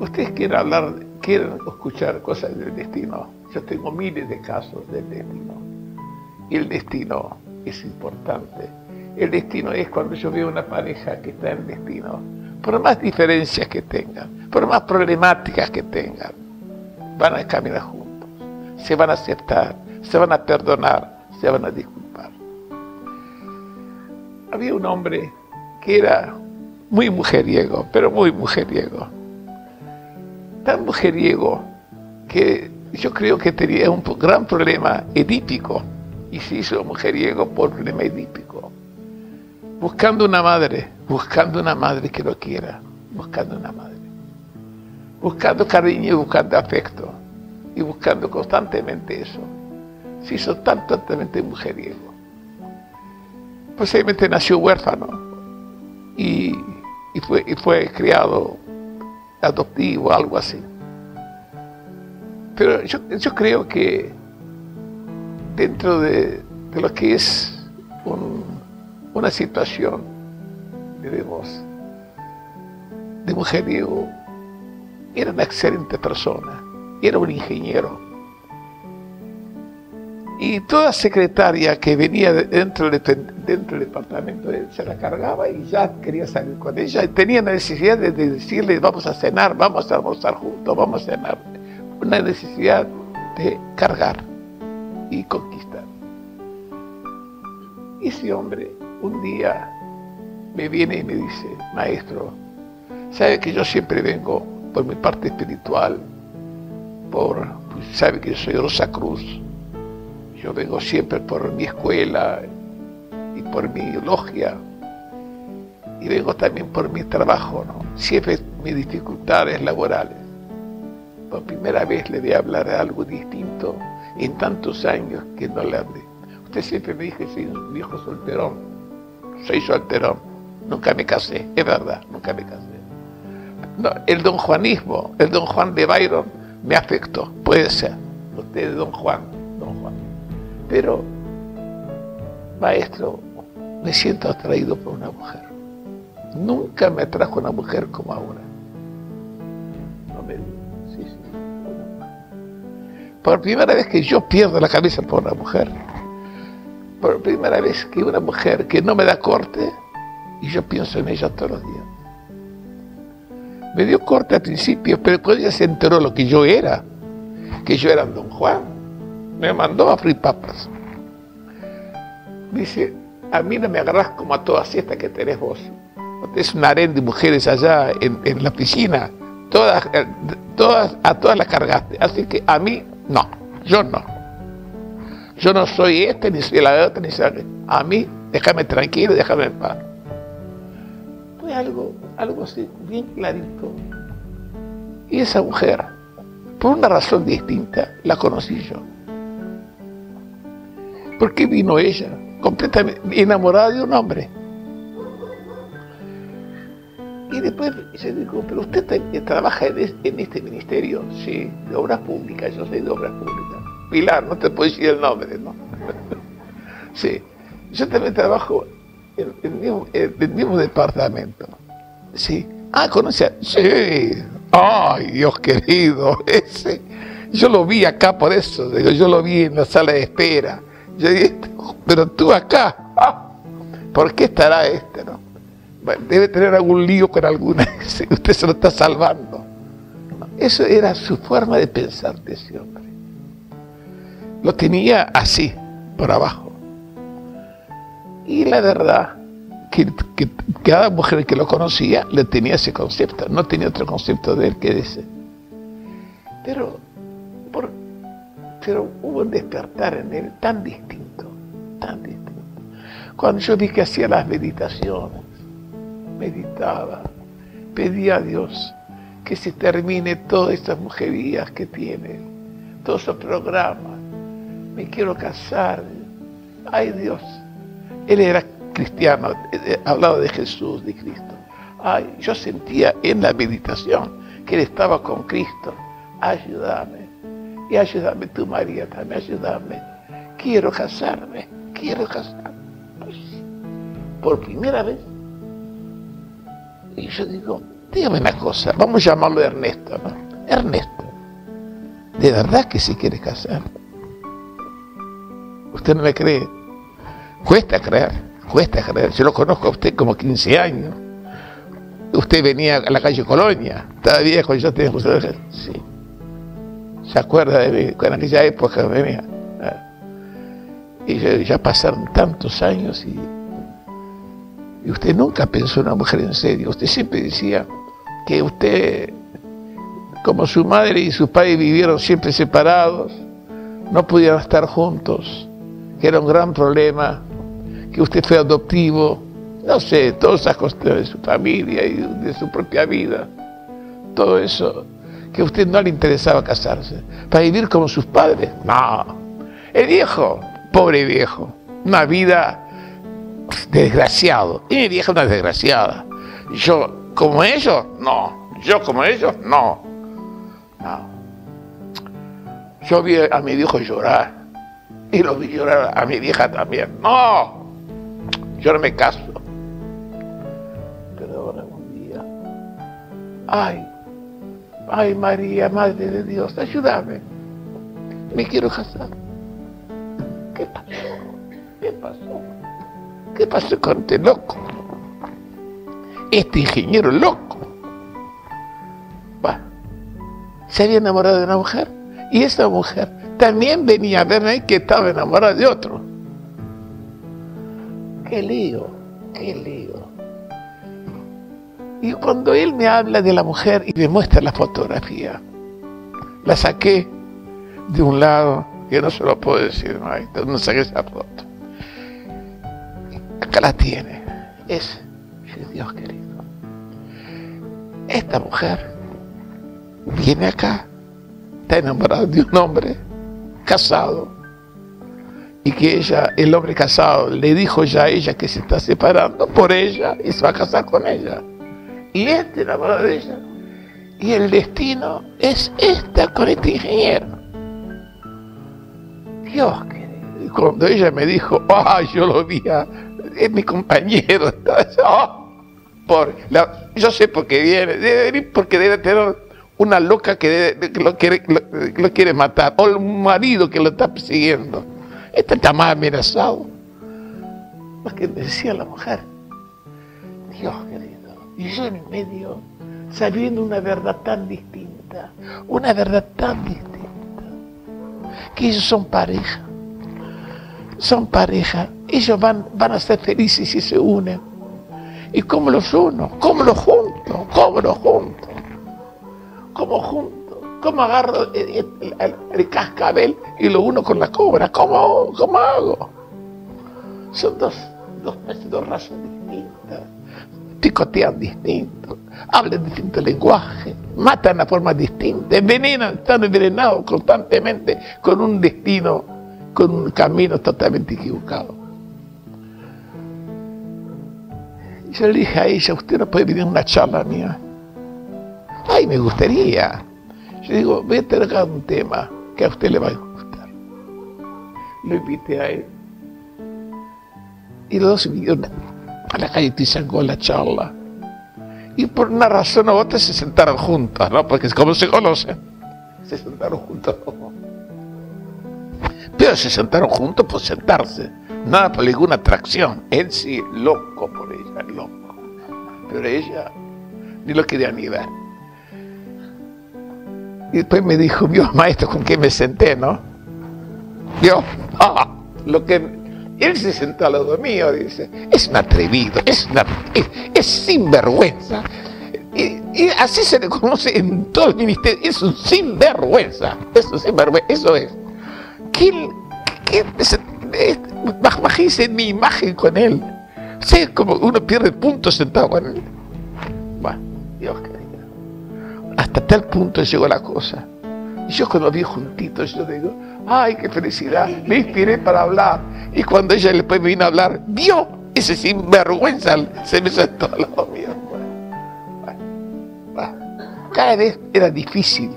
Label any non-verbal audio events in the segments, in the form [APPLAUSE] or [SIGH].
Ustedes quieren hablar, quieren escuchar cosas del destino. Yo tengo miles de casos del destino. El destino es importante. El destino es cuando yo veo una pareja que está en destino, por más diferencias que tengan, por más problemáticas que tengan, van a caminar juntos, se van a aceptar, se van a perdonar, se van a disculpar. Había un hombre que era muy mujeriego, pero muy mujeriego. Tan mujeriego que yo creo que tenía un gran problema edípico y se hizo mujeriego por problema edípico. Buscando una madre, buscando una madre que lo quiera, buscando una madre. Buscando cariño y buscando afecto. Y buscando constantemente eso. Se hizo tan totalmente mujeriego. Posiblemente nació huérfano y, y, fue, y fue criado adoptivo, algo así. Pero yo, yo creo que dentro de, de lo que es un, una situación, diremos, de mujeriego, era una excelente persona, era un ingeniero. Y toda secretaria que venía dentro del, dentro del departamento, él se la cargaba y ya quería salir con ella. Tenía necesidad de, de decirle, vamos a cenar, vamos a almorzar juntos, vamos a cenar. Una necesidad de cargar y conquistar. Ese hombre un día me viene y me dice, maestro, sabe que yo siempre vengo por mi parte espiritual, por, sabe que yo soy Rosa Cruz, yo vengo siempre por mi escuela y por mi logia, y vengo también por mi trabajo, ¿no? siempre mis dificultades laborales. Por primera vez le voy a hablar de algo distinto en tantos años que no le hablé. Usted siempre me dijo que soy un viejo solterón. Soy solterón. Nunca me casé, es verdad, nunca me casé. El don Juanismo, el don Juan de Byron me afectó, puede ser. Usted es don Juan. Pero, maestro, me siento atraído por una mujer. Nunca me atrajo una mujer como ahora. No me sí, sí, Por primera vez que yo pierdo la cabeza por una mujer. Por primera vez que una mujer que no me da corte y yo pienso en ella todos los días. Me dio corte al principio, pero después ya se enteró lo que yo era, que yo era don Juan. Me mandó a freír papas. Dice, a mí no me agarras como a todas estas que tenés vos. Es un harén de mujeres allá en, la piscina. Eh, todas, a todas las cargaste. Así que a mí, no, yo no. Yo no soy este, ni soy la otra, ni soy A mí, déjame tranquilo, déjame en paz. Fue algo, algo así, bien clarito. Y esa mujer, por una razón distinta, la conocí yo. ¿Por qué vino ella? Completamente enamorada de un hombre. Y después se dijo, pero usted trabaja en este ministerio, sí, de obras públicas, yo soy de obras públicas. Pilar, no te puedo decir el nombre, ¿no? [LAUGHS] sí, yo también trabajo en el mismo, en el mismo departamento. Sí. Ah, ¿conoce? Sí. Ay, Dios querido, [LAUGHS] ese. Yo lo vi acá por eso, yo lo vi en la sala de espera. Yo dije, pero tú acá, ¿por qué estará este, no? debe tener algún lío con alguna, [LAUGHS] usted se lo está salvando. Eso era su forma de pensar de ese hombre. Lo tenía así, por abajo. Y la verdad, que, que, cada mujer que lo conocía le tenía ese concepto, no tenía otro concepto de él que ese. Pero, pero hubo un despertar en él tan distinto, tan distinto. Cuando yo vi que hacía las meditaciones, meditaba, pedía a Dios que se termine todas estas mujerías que tiene, todos esos programas. Me quiero casar. Ay Dios. Él era cristiano, hablaba de Jesús, de Cristo. Ay, yo sentía en la meditación que él estaba con Cristo. Ayúdame. Y ayúdame tú, María, también ayúdame. Quiero casarme, quiero casarme. por primera vez. Y yo digo, dígame una cosa, vamos a llamarlo Ernesto, ¿no? Ernesto, ¿de verdad que se quiere casar? Usted no me cree. Cuesta creer, cuesta creer. Yo lo conozco a usted como 15 años. Usted venía a la calle Colonia, todavía cuando yo tenía Sí. ¿Se acuerda de mí? En aquella época venía. Ah. Y ya, pasaron tantos años y, y usted nunca pensó en una mujer en serio. Usted siempre decía que usted, como su madre y su padre vivieron siempre separados, no pudieron estar juntos, que era un gran problema, que usted fue adoptivo, no sé, todas esas cuestiones de su familia y de su propia vida, todo eso, que a usted no le interesaba casarse, para vivir como sus padres. No, el viejo Pobre viejo. Una vida desgraciado. Y mi vieja una desgraciada. Yo, como ellos, no. Yo como ellos, no. No. Yo vi a mi viejo llorar. Y lo vi llorar a mi vieja también. No. Yo no me caso. Pero ahora un día. Ay. Ay, María, Madre de Dios, ayúdame. Me quiero casar. ¿Qué pasó? ¿Qué pasó? ¿Qué pasó con este loco? Este ingeniero loco. se había enamorado de una mujer y esa mujer también venía a verme que estaba enamorada de otro. Qué lío, qué lío. Y cuando él me habla de la mujer y me muestra la fotografía, la saqué de un lado yo no se lo puedo decir, no, no saqué esa foto. Acá la tiene. Es, Dios querido. Esta mujer viene acá, está enamorada de un hombre casado y que ella, el hombre casado, le dijo ya a ella que se está separando por ella y se va a casar con ella. Y este enamorado de ella. Y el destino es esta con este ingeniero. Dios Y cuando ella me dijo, ah, yo lo vi, es mi compañero. [LAUGHS] Oh, por yo sé por qué viene, debe venir porque debe tener una loca que, lo, quiere, lo, quiere matar, o un marido que lo está persiguiendo. Este está más amenazado. Más que decía la mujer. Dios querido. Y yo en medio, sabiendo una verdad tan distinta, una verdad tan distinta que ellos son pareja. Son pareja. Ellos van, van a ser felices si se unen. ¿Y cómo los uno? ¿Cómo los junto? ¿Cómo los junto? ¿Cómo junto? ¿Cómo agarro el, cascabel y lo uno con la cobra? ¿Cómo, cómo hago? Son dos, dos, dos distintas picotean distinto, hablan distinto lenguaje, matan a forma distinta, envenenan, están envenenados constantemente con un destino, con un camino totalmente equivocado. Yo le dije a ella, usted no puede venir a una charla mía. Ay, me gustaría. Yo digo, voy a traer un tema que a usted le va a gustar. Lo invité a él. Y los dos vinieron a la calle Tizangó la charla. Y por una razón u otra se sentaron juntos, ¿no? Porque como se conocen, se sentaron juntos. Pero se sentaron juntos por sentarse, nada por ninguna atracción. Él sí, loco por ella, loco. Pero ella ni lo quería ni ver. Y después me dijo, Dios maestro, ¿con qué me senté, no? Dios, [LAUGHS] ah, lo que él se sentó al lado mío, dice, es un atrevido, es, una, es, sinvergüenza. Y, así se le conoce en todo el ministerio, es un sinvergüenza, es un sinvergüenza, eso es. ¿Qué, qué, mi imagen con él. Sé como uno pierde punto sentado con él. Bueno, Dios querido. Hasta tal punto llegó la cosa. Y yo cuando vi juntitos, yo digo, ay, qué felicidad, me inspiré para hablar. Y cuando ella después me vino a hablar, vio ese sinvergüenza, se me sentó al lado mío. Cada vez era difícil,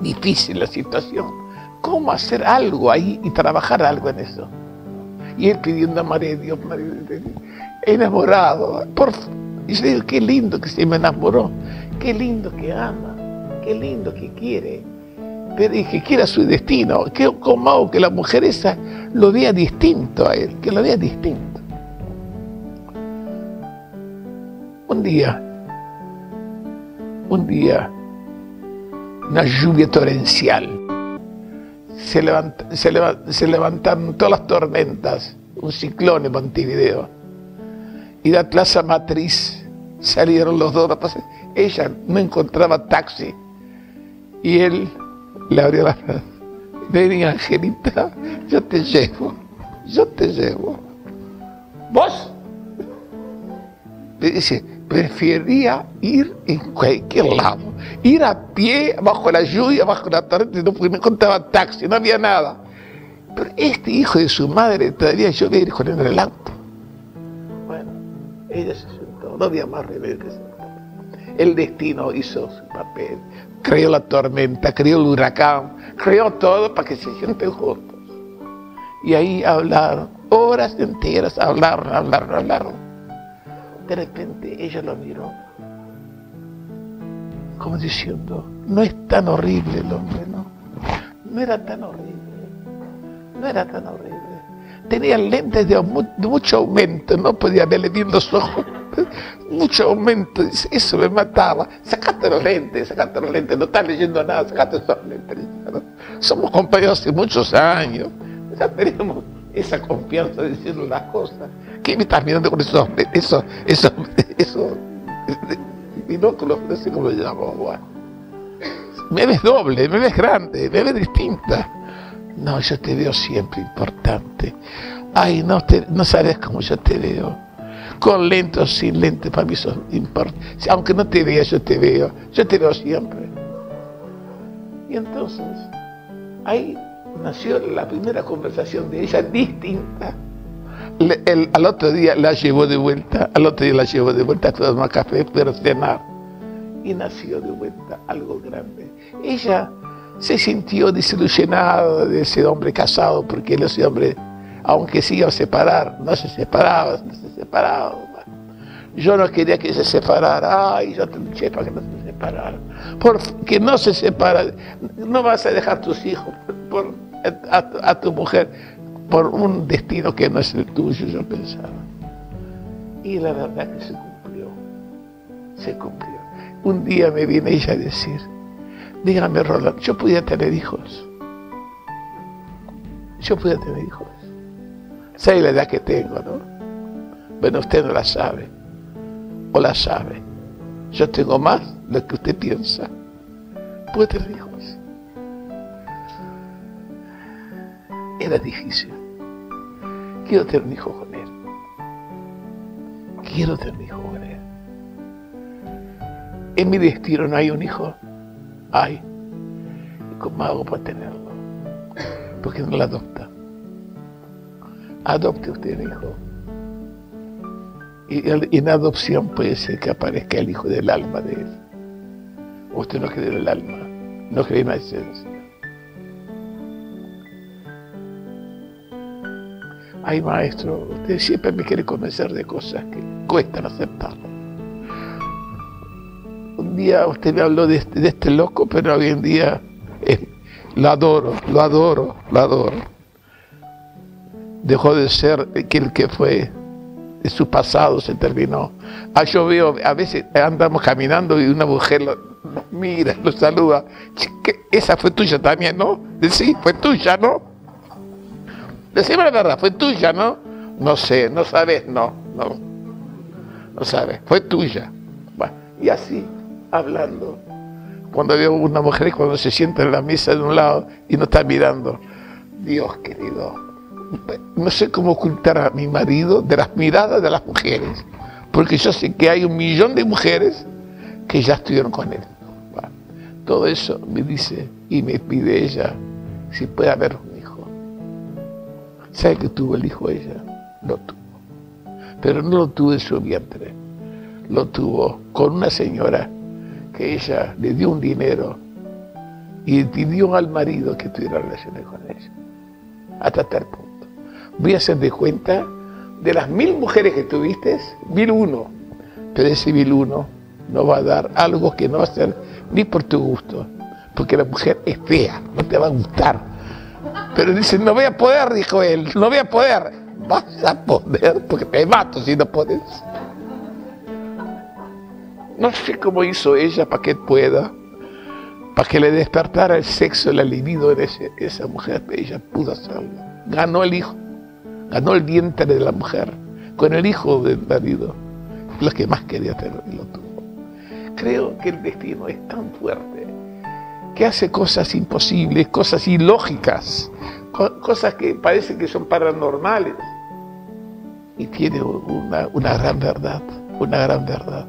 difícil la situación. ¿Cómo hacer algo ahí y trabajar algo en eso? Y él pidiendo a María Dios, María enamorado. Por, y yo digo, qué lindo que se me enamoró, qué lindo que ama, qué lindo que quiere, pero y que quiera su destino. Que, como que la mujer esa lo vea distinto a él, que lo vea distinto. Un día, un día, una lluvia torrencial. Se, se, levantaron todas las tormentas, un ciclón en Montevideo. Y la Plaza Matriz salieron los dos. Ella no encontraba taxi. Y él le abrió la Ven, Angelita, yo te llevo, yo te llevo. ¿Vos? Le dice, prefería ir en cualquier lado. Ir a pie, bajo la lluvia, bajo la tormenta, no, porque no encontraba taxi, no había nada. Pero este hijo de su madre todavía yo voy a ir con él en el auto. Bueno, ella se sentó, no había más remedio que. El destino hizo su papel, creó la tormenta, creó el huracán, creó todo para que se sienten juntos. Y ahí hablaron, horas enteras, hablaron, hablaron, hablaron de repente ella lo miró, como diciendo, no es tan horrible el hombre, ¿no? No era tan horrible, no era tan horrible. Tenía lentes de, mucho aumento, no podía verle bien los ojos, mucho aumento, eso me mataba. Sacate los lentes, sacate los lentes, no estás leyendo nada, sacate esos lentes. Somos compañeros hace muchos años, ya tenemos esa confianza de las cosas. ¿Qué me estás mirando con esos, eso, eso, eso, binóculos? No sé cómo lo llamo. Me ves doble, me ves grande, me ves distinta. No, yo te veo siempre importante. Ay, no, te, no sabes cómo yo te veo. Con lentes o sin lentes, para mí son importantes. Aunque no te vea, yo te veo. Yo te veo siempre. Y entonces, ahí nació la primera conversación de ella distinta. el, al otro día la llevó de vuelta, al otro día la llevó de vuelta a tomar café, pero cenar. Y nació de vuelta algo grande. Ella se sintió desilusionada de ese hombre casado, porque él, ese hombre, aunque se iba a separar, no se separaba, no se separaba. Yo no quería que se separara, ay, yo te luché para que no se separara. Porque no se separa, no vas a dejar tus hijos por a, tu mujer por un destino que no es el tuyo, yo pensaba. Y la verdad que se cumplió, se cumplió. Un día me viene ella a decir, dígame Roland, yo podía tener hijos. Yo podía tener hijos. ¿Sabe la edad que tengo, no? Bueno, usted no la sabe. O la sabe. Yo tengo más de lo que usted piensa. Puede tener hijos. era difícil. Quiero tener un hijo con él. Quiero tener un hijo con él. En mi destino no hay un hijo. Hay. ¿Y cómo hago para tenerlo? Porque no lo adopta. Adopte usted un hijo. Y en adopción puede ser que aparezca el hijo del alma de él. Usted no cree en el alma, no cree en la esencia. ay maestro, usted siempre me quiere convencer de cosas que cuestan aceptar. Un día usted me habló de este, este loco, pero hoy en día eh, lo adoro, lo adoro, lo adoro. Dejó de ser aquel que fue, su pasado se terminó. Ah, yo veo, a veces andamos caminando y una mujer lo, mira, lo saluda. Esa fue tuya también, ¿no? Sí, fue tuya, ¿no? Decime la verdad, fue tuya, ¿no? No sé, no sabes, no, no. No sabes, fue tuya. Y así, hablando. Cuando veo una mujer cuando se sienta en la mesa de un lado y no está mirando, Dios querido, no sé cómo ocultar a mi marido de las miradas de las mujeres, porque yo sé que hay un millón de mujeres que ya estuvieron con él. todo eso me dice y me pide ella si puede haber ¿Sabe que tuvo el hijo ella? Lo tuvo. Pero no lo tuvo en su vientre. Lo tuvo con una señora que ella le dio un dinero y pidió al marido que tuviera relaciones con ella. Hasta tal punto. Voy a hacer de cuenta de las mil mujeres que tuviste, mil uno. Pero ese mil uno no va a dar algo que no va a ser ni por tu gusto, porque la mujer es fea, no te va a gustar. Pero dice, no voy a poder, dijo él, no voy a poder. Vas a poder, porque te mato si no puedes. No sé cómo hizo ella para que pueda, para que le despertara el sexo, el libido de esa mujer, ella pudo hacerlo. Ganó el hijo, ganó el vientre de la mujer, con el hijo del marido, lo que más quería tener y lo tuvo. Creo que el destino es tan fuerte que hace cosas imposibles, cosas ilógicas, cosas que parece que son paranormales. Y tiene una, una gran verdad, una gran verdad.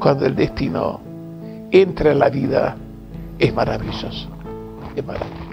Cuando el destino entra en la vida, es maravilloso. Es maravilloso.